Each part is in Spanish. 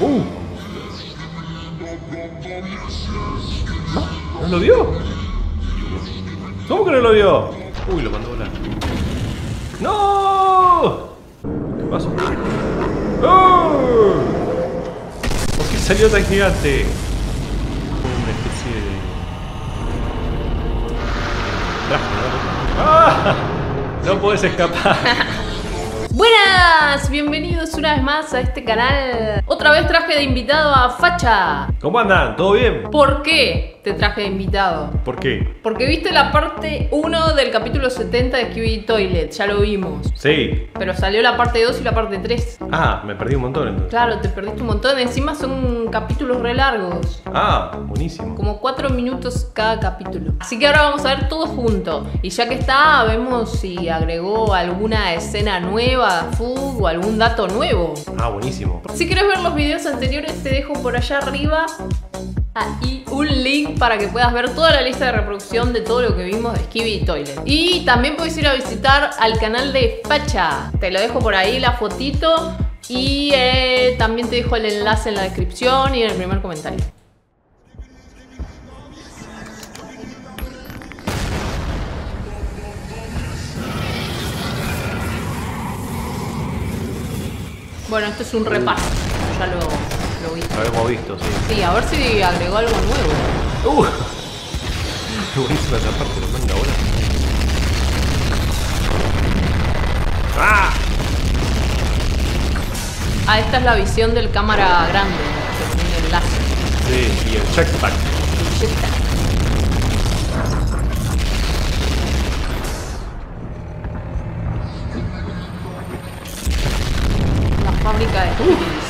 Uh. ¿No? ¿No lo vio? ¿Cómo que no lo vio? Uy, lo mandó a volar. ¡No! ¿Qué pasó? ¡Oh! ¿Por qué salió tan gigante? Una especie de... ¿no? ¡Ah! No puedes escapar. Buenas, bienvenidos una vez más a este canal. Otra vez traje de invitado a Facha. ¿Cómo andan? ¿Todo bien? ¿Por qué te traje de invitado? ¿Por qué? Porque viste la parte 1 del capítulo 70 de Skibidi Toilet, ya lo vimos. Sí. Pero salió la parte 2 y la parte 3. Ah, me perdí un montón entonces. Claro, te perdiste un montón. Encima son capítulos re largos. Ah, buenísimo. Como 4 minutos cada capítulo. Así que ahora vamos a ver todo junto. Y ya que está, vemos si agregó alguna escena nueva, fug o algún dato nuevo. Ah, buenísimo. Si quieres ver los videos anteriores, te dejo por allá arriba ahí un link para que puedas ver toda la lista de reproducción de todo lo que vimos de Skibidi Toilet. Y también puedes ir a visitar al canal de Facha. Te lo dejo por ahí la fotito y eh, también te dejo el enlace en la descripción y en el primer comentario. Bueno, esto es un repaso. Ya lo, lo vi. Lo hemos visto, sí. Sí, a ver si agregó algo nuevo. Uh. Buenísima esa parte, lo manda ahora. ¡Ah! Ah, esta es la visión del cámara grande, que tiene el láser. Sí, y el checkpack. La fábrica de Skibidis.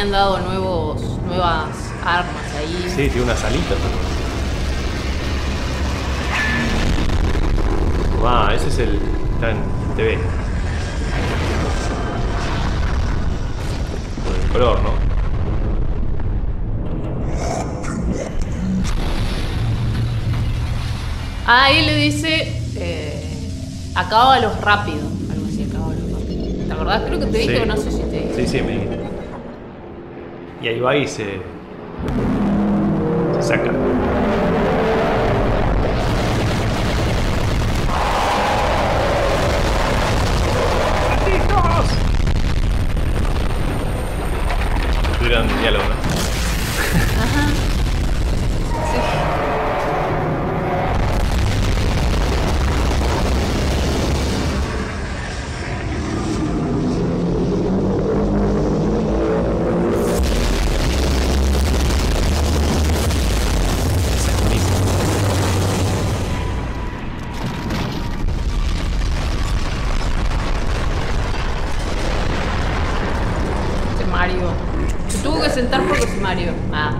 habían dado nuevos, nuevas armas ahí. Sí, tiene unas alitas. Ah, ese es el. Está en TV. Por el color, ¿no? Ah, ahí le dice. Eh, acábalos rápido. Algo así, acábalos rápido. ¿Te acordás? Creo que te dije Sí. o no sé si te dije. Sí, sí, me dijiste. Y ahí va y se. Se saca. ¡Malditos! Tuvieron diálogo, porque es Mario. Ah.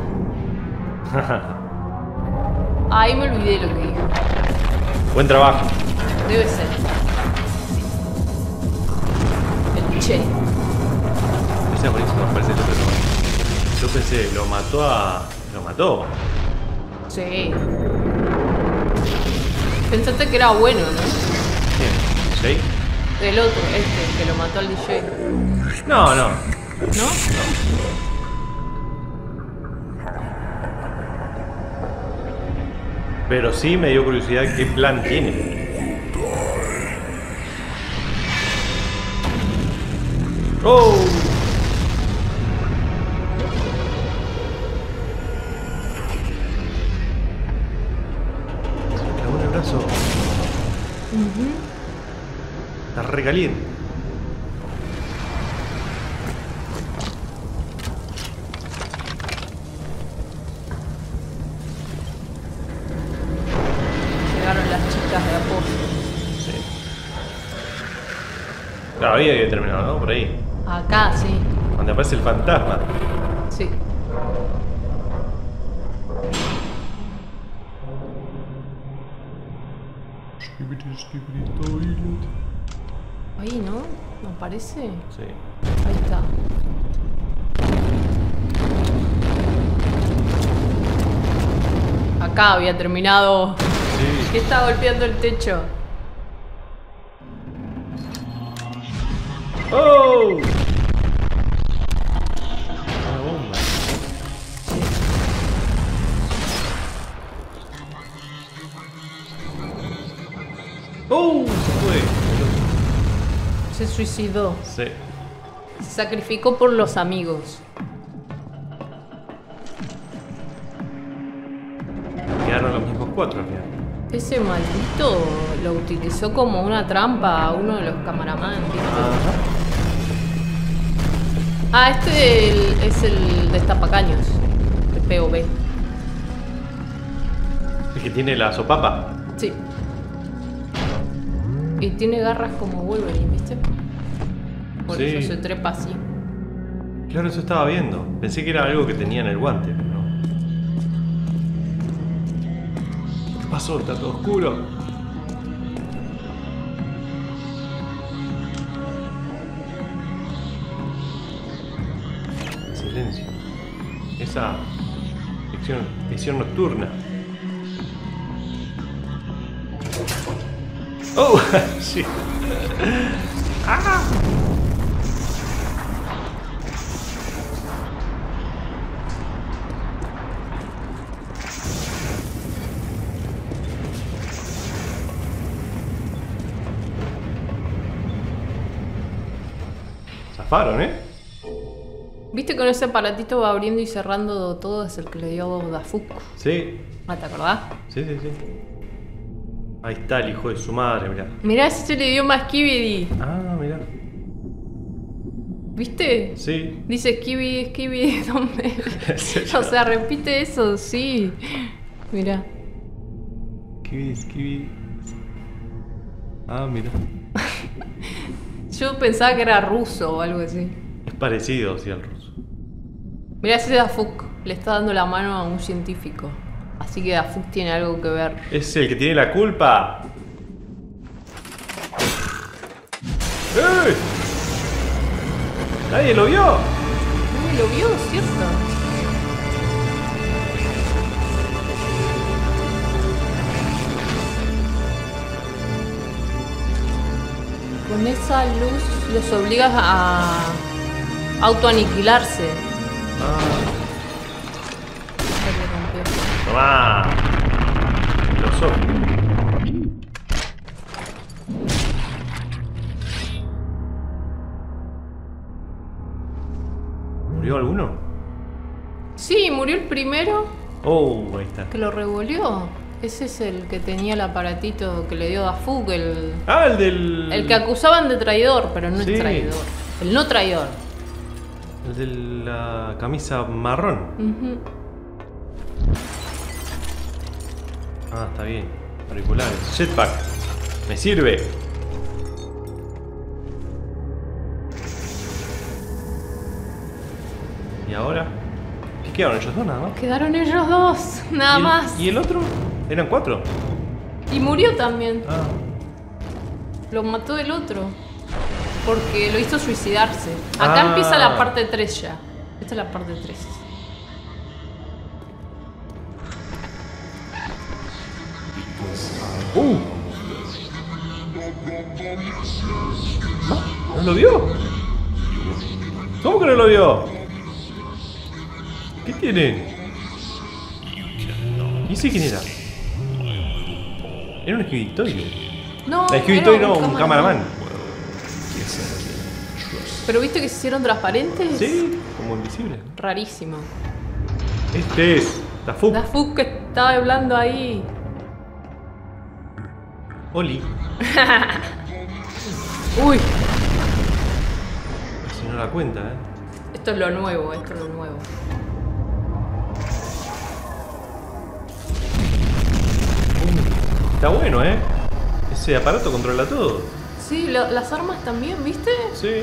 Ahí me olvidé lo que dijo. Buen trabajo. Debe ser. El che. Esa es buenísima, me parece el otro. Yo pensé, lo mató a. Lo mató. Sí. Pensaste que era bueno, ¿no? ¿Quién? ¿Jake? El otro, este, que lo mató al DJ. No, no. ¿No? Pero sí me dio curiosidad qué plan tiene. ¡Oh! Se le clavó en el brazo. Está recaliente. Ahí había terminado, ¿no? Por ahí. Acá, sí. Donde aparece el fantasma. Sí. Ahí, ¿no? ¿No aparece? Sí. Ahí está. Acá había terminado. Sí. ¿Qué está golpeando el techo? ¡Oh! Una bomba. ¡Oh! Se Se suicidó. fue. Sí. Se sacrificó por los amigos. Quedaron los mismos cuatro final. Ese maldito lo utilizó como una trampa a uno de los camaraman. ¿viste? Ah, este el- es el destapacaños. El POV. El que tiene la sopapa. Sí. Y tiene garras como Wolverine, ¿viste? Por Sí. eso se trepa así. Claro, eso estaba viendo. Pensé que era algo que tenía en el guante, pero no. ¿Qué pasó? Está todo oscuro. Esa visión, visión nocturna. Oh, sí. Zafaron, ¿eh? ¿Viste con ese aparatito va abriendo y cerrando todo? Es el que le dio Dafuk. Sí, Ah, ¿te acordás? sí, sí, sí. Ahí está el hijo de su madre, mirá. Mirá, ese es el idioma Skibidi. Ah, mirá. ¿Viste? Sí. Dice Skibidi, Skibidi, ¿dónde? O sea, repite eso, sí. Mirá. Kiwi, kiwi. Ah, mira. Yo pensaba que era ruso o algo así. Es parecido, sí, al ruso. Mirá, ese Dafuk le está dando la mano a un científico. Así que Dafuk tiene algo que ver. Es el que tiene la culpa. ¡Eh! ¿Nadie lo vio? Uy, lo vio, ¿cierto? Con esa luz los obligas a autoaniquilarse. Ah. Los ojos. ¿Murió alguno? Sí, murió el primero Oh, ahí está. que lo revolvió. Ese es el que tenía el aparatito que le dio Dafuk, el, Ah, el del. el que acusaban de traidor, pero no Sí. es traidor. El no traidor. El de la camisa marrón. Ujú. Ah, está bien. Auriculares. Jetpack. Me sirve. ¿Y ahora? ¿Qué quedaron ellos dos nada más? Quedaron ellos dos, nada ¿Y el- más. ¿Y el otro? ¿Eran cuatro? Y murió también. Ah. Lo mató el otro. Porque lo hizo suicidarse. Acá Ah. empieza la parte 3 ya. Esta es la parte 3. ¡Uh! ¿No? ¿No lo vio? ¿Cómo que no lo vio? ¿Qué tiene? ¿Y ese quién era? Era un escritorio. No, era escritorio no, un cameraman. Pero viste que se hicieron transparentes. Sí, como invisible. Rarísimo. Este es Tafuk. La Fuk que estaba hablando ahí. Oli. Uy, Si no la cuenta, ¿eh? esto es lo nuevo, esto es lo nuevo. Está bueno, ¿eh? Ese aparato controla todo. Sí, lo- las armas también, ¿viste? Sí.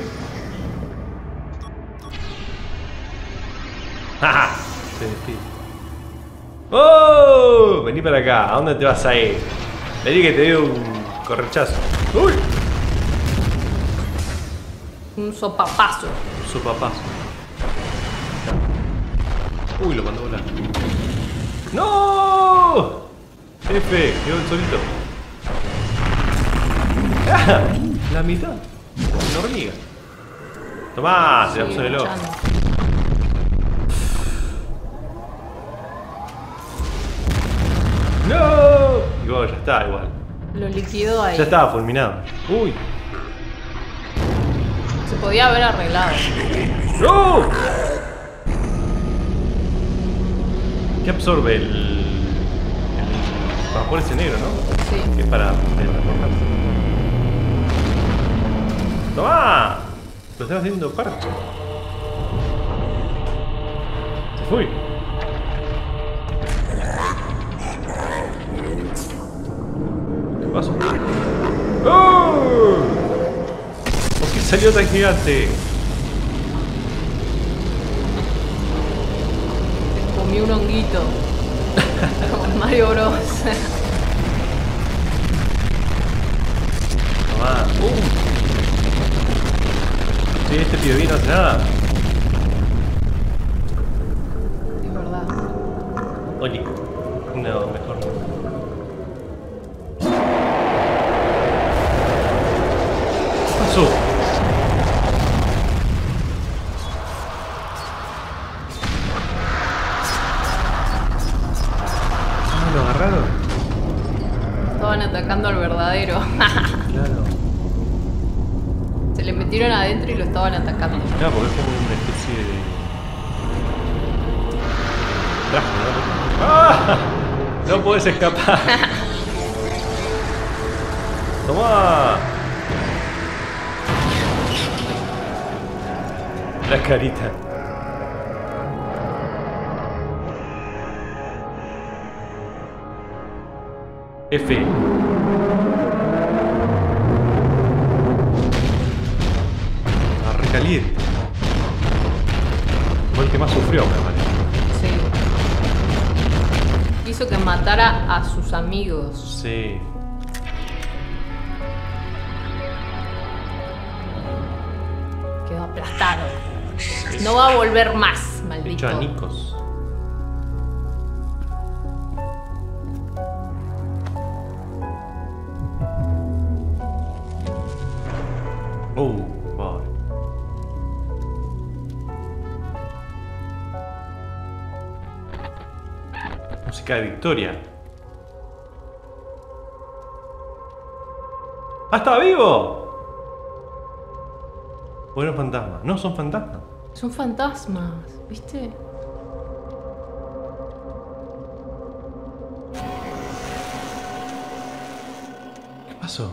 ¡Ja! Se despide. ¡Oh! Vení para acá. ¿A dónde te vas a ir? Vení que te doy un correchazo. ¡Uy! Un sopapazo. Su papá. Uy, lo mandó a volar. ¡No! Jefe, quedó el solito. ¡Ah! La mitad. Una hormiga. Tomá, se la puso. ¡No! Igual, ya está, igual. Lo liquidó ahí. Ya estaba fulminado. Uy. Se podía haber arreglado. ¡No! ¿Qué absorbe el. el vapor ese negro, no? Sí. Que es para teletransportarse. ¡Toma! Lo están haciendo parte. Se fue. ¿Qué pasó? ¡Oh! ¿Por qué salió tan gigante? Comí un honguito. Como en Mario Bros. Tomá. ¡Uh! Sí, este pibe no hace nada. es verdad. Oye. No, mejor no. Ah, lo agarraron. Estaban atacando al verdadero. Claro. Se le metieron adentro y lo estaban atacando. Claro, porque es como una especie de. traje, ¿no? ¡Ah! No puedes escapar. Toma. La carita. F. Recaliente. Fue el que más sufrió, me parece. Sí. Hizo que matara a sus amigos. Sí. Quedó aplastado. No va a volver más, De maldito. hecho, a Nikos. Música de Victoria. ¡Ah, está vivo! Bueno, fantasma. No, son fantasmas. Son fantasmas, ¿viste? ¿Qué pasó?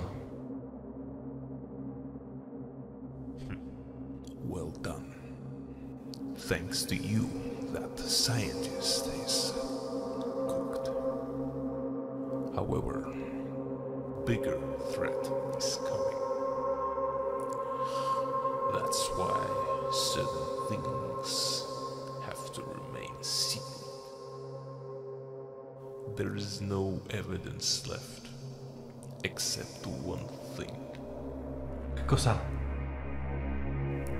Well done. Thanks to you, that scientist is However, bigger threat is coming. That's why certain things have to remain secret. There is no evidence left, except one thing. ¿Qué cosa?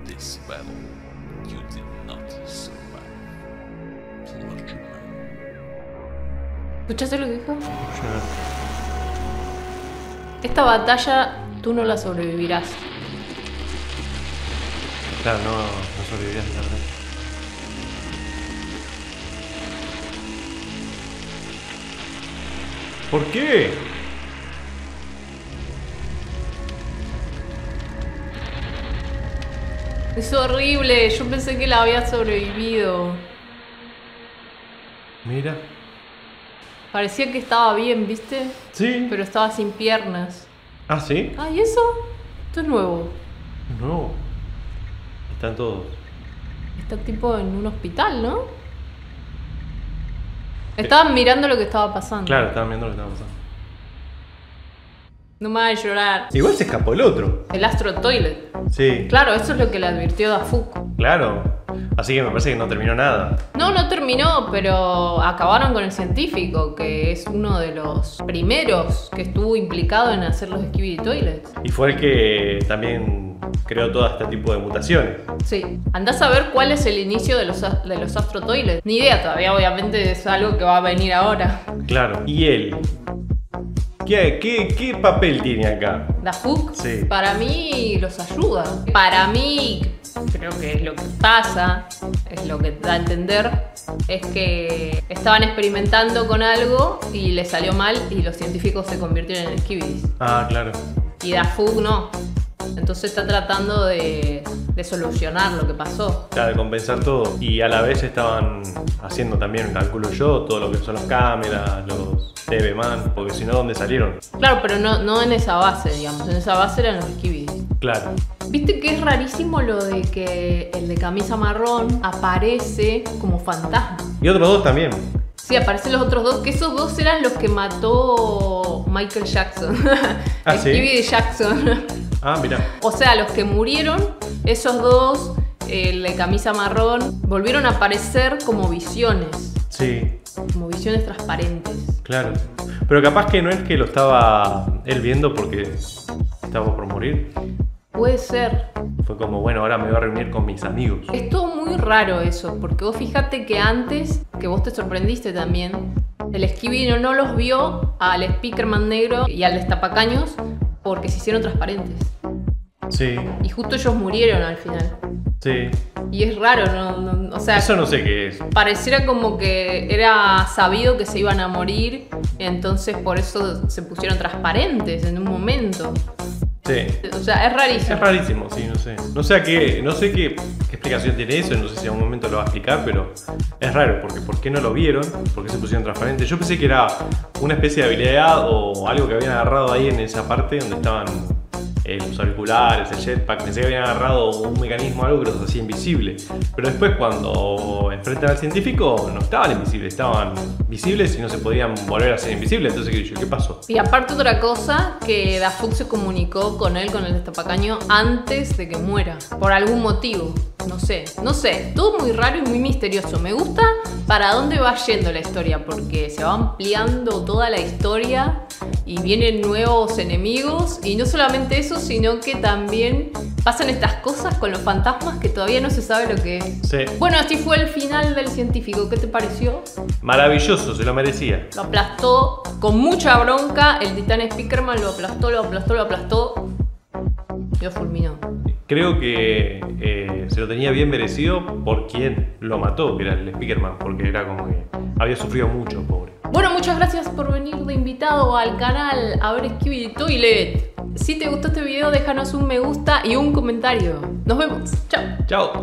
This battle, you did not survive. ¿Escuchaste lo que dijo? Esta batalla tú no la sobrevivirás. Claro, no, no sobrevivirás la verdad. ¿Por qué? Es horrible, yo pensé que la había sobrevivido. Mira. Parecía que estaba bien, ¿viste? Sí. Pero estaba sin piernas. Ah, sí. Ah, ¿y eso? Esto es nuevo. No. Están todos. Está tipo en un hospital, ¿no? Estaban mirando lo que estaba pasando. Claro, estaban viendo lo que estaba pasando. No me hagas llorar. Igual se escapó el otro. El Astro Toilet. Sí, Claro, eso es lo que le advirtió Dafuk. claro. Así que me parece que no terminó nada. No, no terminó, pero acabaron con el científico, que es uno de los primeros que estuvo implicado en hacer los Skibidi Toilets. Y fue el que también creó todo este tipo de mutaciones. Sí. Andás a ver cuál es el inicio de los, de los Astro Toilets. Ni idea todavía, obviamente es algo que va a venir ahora. Claro. ¿Y él? ¿Qué, qué, qué papel tiene acá? Dafuk, Sí. para mí los ayuda. Para mí, creo que es lo que pasa, es lo que da a entender, es que estaban experimentando con algo y les salió mal y los científicos se convirtieron en skibidis. Ah, claro. Y Dafuk no. Entonces está tratando de, de solucionar lo que pasó. Claro, de compensar todo. Y a la vez estaban haciendo también, calculo yo, todo lo que son las cámaras, los TV Man, porque si no, ¿dónde salieron? Claro, pero no, no en esa base, digamos. En esa base eran los skibidis. Claro. Viste que es rarísimo lo de que el de camisa marrón aparece como fantasma. Y otros dos también. Sí, aparecen los otros dos, que esos dos eran los que mató Michael Jackson. Ah, ¿sí? Stevie Jackson. Ah, mira. o sea, los que murieron, esos dos, el de camisa marrón, volvieron a aparecer como visiones, Sí, como visiones transparentes. claro. Pero capaz que no es que lo estaba él viendo porque estaba por morir. Puede ser. Fue como, bueno, ahora me voy a reunir con mis amigos. Es todo muy raro eso, porque vos fíjate que antes, que vos te sorprendiste también, el esquivino no los vio al Speakerman negro y al destapacaños porque se hicieron transparentes. Sí, Y justo ellos murieron al final. sí. Y es raro, ¿no? no- o sea, Eso no sé qué es. pareciera como que era sabido que se iban a morir, entonces por eso se pusieron transparentes en un momento. Sí. O sea, es rarísimo. Es rarísimo, sí, no sé. No sé a qué, no sé qué, qué explicación tiene eso, no sé si en un momento lo va a explicar, pero es raro, porque ¿por qué no lo vieron? ¿Por qué se pusieron transparentes? Yo pensé que era una especie de habilidad o algo que habían agarrado ahí en esa parte donde estaban eh, los auriculares, el jetpack, pensé que habían agarrado un mecanismo, algo que los hacía invisible. Pero después cuando enfrentan al científico no estaban invisibles, estaban visibles y no se podían volver a ser invisibles. Entonces, ¿qué, ¿qué pasó? Y aparte otra cosa, que Dafuk se comunicó con él, con el destapacaño, antes de que muera. Por algún motivo. No sé, no sé. Todo muy raro y muy misterioso. Me gusta para dónde va yendo la historia, porque se va ampliando toda la historia y vienen nuevos enemigos. Y no solamente eso, sino que también pasan estas cosas con los fantasmas que todavía no se sabe lo que es. Sí. Bueno, así fue el final del científico. ¿Qué te pareció? Maravilloso, se lo merecía. Lo aplastó con mucha bronca. El titán Speakerman lo aplastó, lo aplastó, lo aplastó. Lo fulminó. Creo que eh, se lo tenía bien merecido por quien lo mató, que era el Speakerman, porque era como que había sufrido mucho, pobre. Bueno, muchas gracias por venir de invitado al canal a ver Skibidi Toilet. Si te gustó este video, déjanos un me gusta y un comentario. Nos vemos. Chao. Chao.